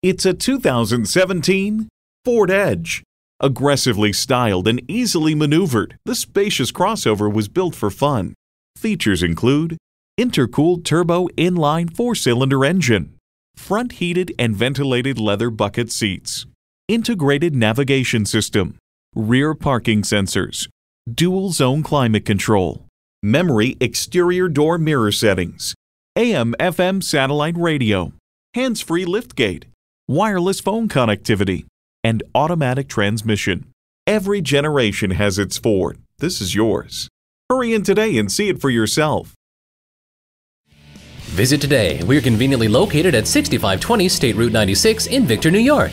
It's a 2017 Ford Edge. Aggressively styled and easily maneuvered, the spacious crossover was built for fun. Features include intercooled turbo inline four cylinder engine, front heated and ventilated leather bucket seats, integrated navigation system, rear parking sensors, dual zone climate control, memory exterior door mirror settings, AM FM satellite radio, hands free liftgate, wireless phone connectivity, and automatic transmission. Every generation has its Ford. This is yours. Hurry in today and see it for yourself. Visit today. We're conveniently located at 6520 State Route 96 in Victor, New York.